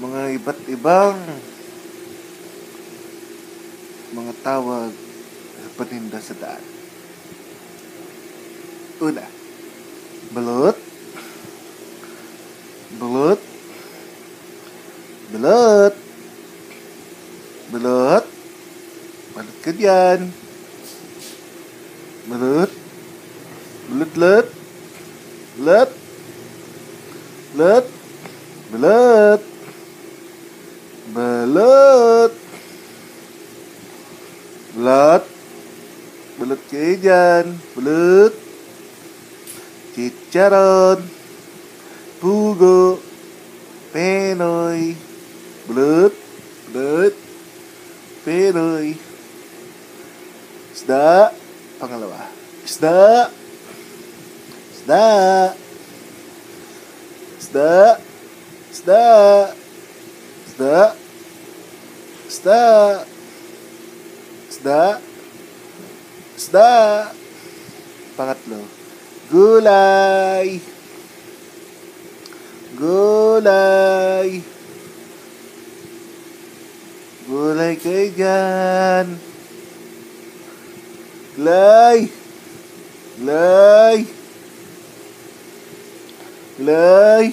mengibat ibang mengetawag peninda sedar udah. Belut. Belut. Belut. Belut. Belut. Kerjaan belut belut. Belut. Belut. Belut belut. Belut. Belut kejan belut. Cicaron pugo penoy. Belut. Belut. Penoy. Sda. Pangalawa. Sda. Sda. Sda. Sda. Sda. Isda, isda, isda, pangatlo, gulay, gulay, gulay kayo dyan, gulay, gulay, gulay,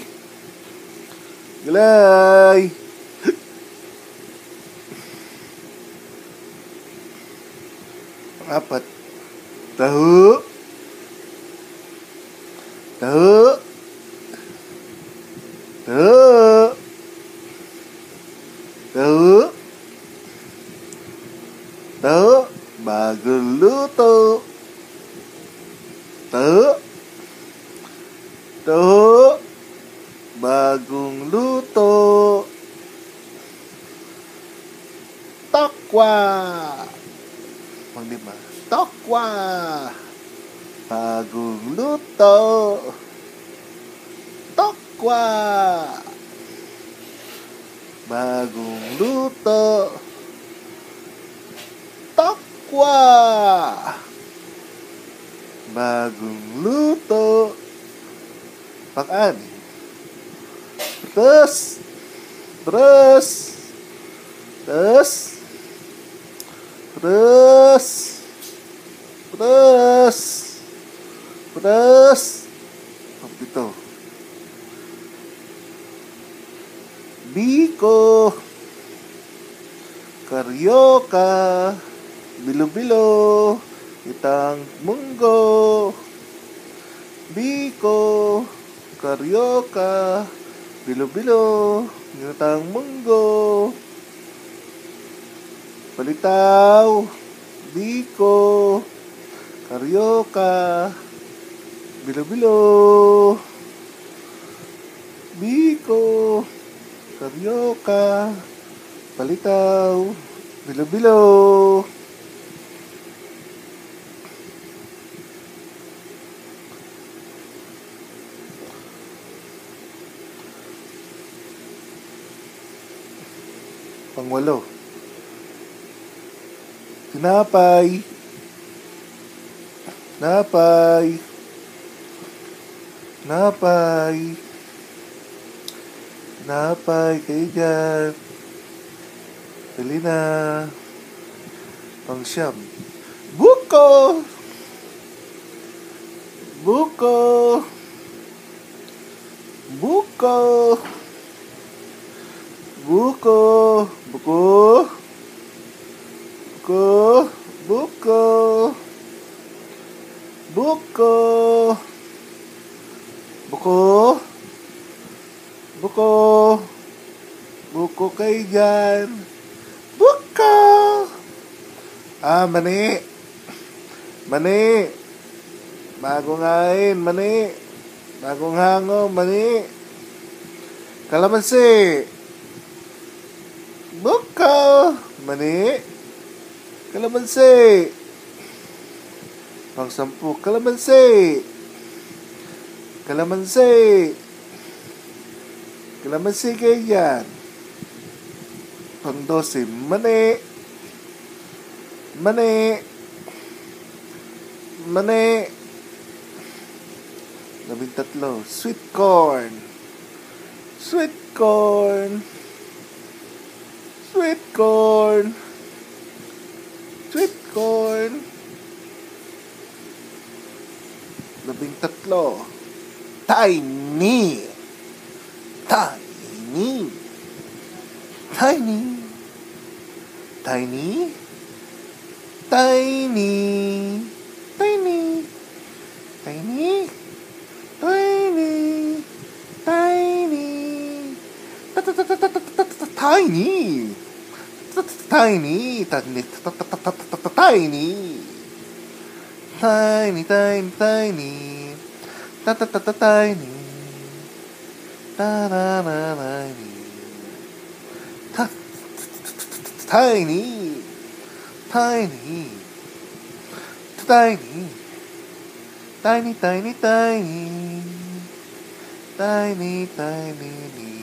Phật. Tớ tớ tớ tớ tử bà gừ lứa tớ. Tử tử bà gừng lứa tư tắc qua. Panglima. Tokwa. Bagong luto. Tokwa. Bagong luto. Tokwa. Bagong luto. Pang-anim. Terus. Terus. Terus. Terus. Terus. Terus. Oh, gitu. Biko. Karyoka. Bilo-bilo. Itang munggo. Biko. Karyoka. Bilo-bilo. Itang munggo. Balitaw, Diko, Carioca, Bilo-Bilo, Biko, Carioca, Balitaw, Bilo-Bilo. Pangwalo. Kenapa? Kenapa? Kenapa? Kenapa? Kenapa? Kenapa? Bang Syam Buko! Buko! Buko! Buko! Buko! Buko! buku. Buku. Buku. Buku. Buku. Buku keijan buku. Ah mani mani bagong hain mani bagong hango mani masih buku. Mani Kalamansi. Pang sampu, kalamansi. Kalamansi. Kalamansi kayo yan. Pang dose, mani. Mani. Mani. Labing tatlo, sweet corn. Sweet corn. Sweet corn. Labing tatlo. Tiny. Tiny. Tiny. Tiny. Tiny. Tiny. Tiny. Tiny. Tiny. Tiny. Tiny. Tiny. Tiny. タイニータイニータイニータタタタタイニータララライニータタイニータイニータイニータイニータイニータイニータイニータイニー